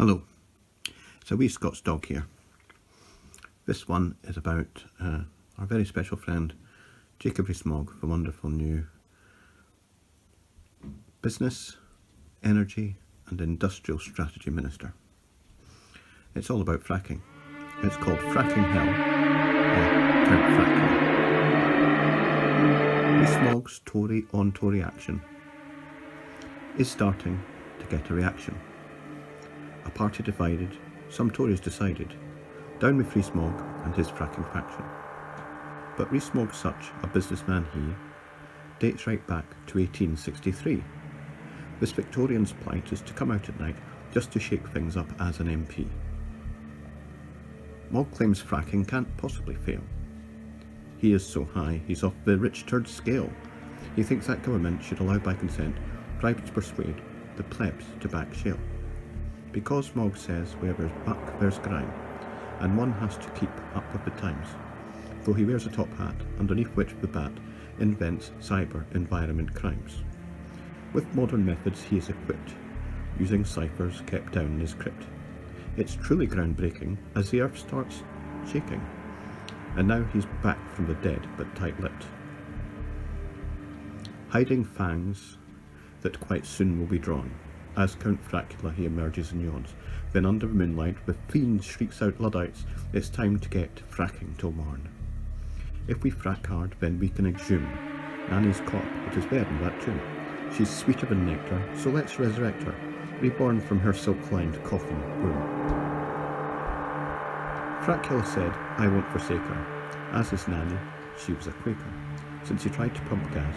Hello, it's a wee Scots dog here. This one is about uh, our very special friend Jacob Rees-Mogg, the wonderful new Business, Energy and Industrial Strategy Minister. It's all about fracking. It's called Fracking Hell or Count Fracula. Rees-Mogg's Tory on Tory action is starting to get a reaction. A party divided, some Tories decided, down with Rees-Mogg and his fracking faction. But Rees-Mogg such a businessman he, dates right back to 1863. This Victorian's plight is to come out at night just to shake things up as an MP. Mogg claims fracking can't possibly fail. He is so high, he's off the rich turd scale. He thinks that government should allow by consent bribes persuade the plebs to back shale because Mogg says where there's buck there's grime, and one has to keep up with the times, though he wears a top hat, underneath which the bat invents cyber environment crimes. With modern methods he is equipped, using ciphers kept down in his crypt. It's truly groundbreaking as the earth starts shaking, and now he's back from the dead but tight-lipped. Hiding fangs that quite soon will be drawn, as Count Fracula he emerges and yawns. Then under the moonlight, with fiends shrieks out Luddites, it's time to get fracking till morn. If we frack hard, then we can exhume Nanny's corp, it is there in that tune. She's sweeter than nectar, so let's resurrect her, reborn from her silk-lined coffin womb. Fracula said, I won't forsake her. As is Nanny, she was a Quaker. Since he tried to pump gas,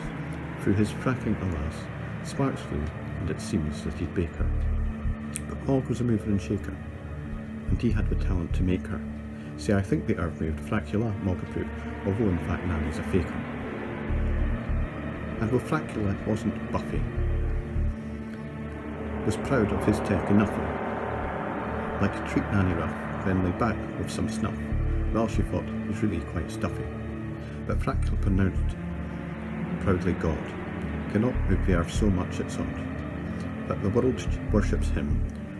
through his fracking alas, sparks flew and it seems that he'd bake her. But Mogg was a mover and shaker, and he had the talent to make her. See, I think the earth moved, Fracula, Mogg approved, although in fact Nanny's a faker. And though Fracula wasn't Buffy, was proud of his tech enough, like to treat Nanny rough, then lay back with some snuff, well she thought was really quite stuffy. But Fracula pronounced proudly God, cannot move the earth so much it's odd that the world worships him,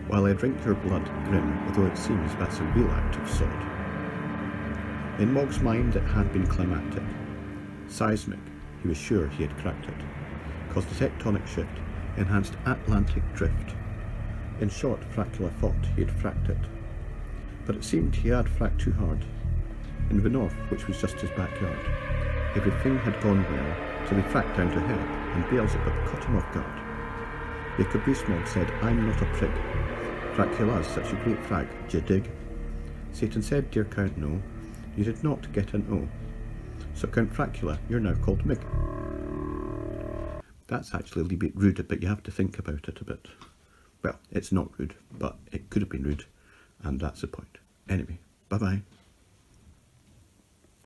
while I drink your blood grim, although it seems that's a real act of sod. In Mogg's mind it had been climactic. Seismic, he was sure he had cracked it, caused a tectonic shift, enhanced Atlantic drift. In short, Fracula thought he had fracked it. But it seemed he had fracked too hard. In the north, which was just his backyard, everything had gone well till he fracked down to hell, and Beelzebub caught him off guard. Jacob Rees-Mogg said, I'm not a prig. Fracula's such a great frag, d'ye dig? Satan said, Dear Count, no, you did not get an O. So Count Fracula, you're now called Mig. That's actually a little bit rude, but you have to think about it a bit. Well, it's not rude, but it could have been rude, and that's the point. Anyway, bye-bye.